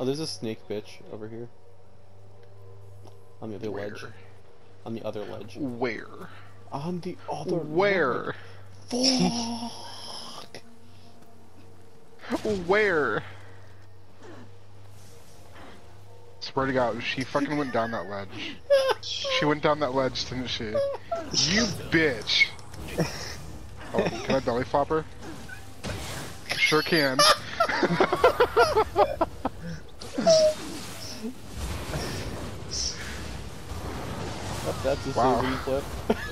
Oh, there's a snake bitch over here. On the other ledge. On the other ledge. Where? On the other Where? Fuck! Where? Swear to God, she fucking went down that ledge. She went down that ledge, didn't she? You bitch! Oh, can I belly flop her? Sure can. that's a Wow. wow. clip.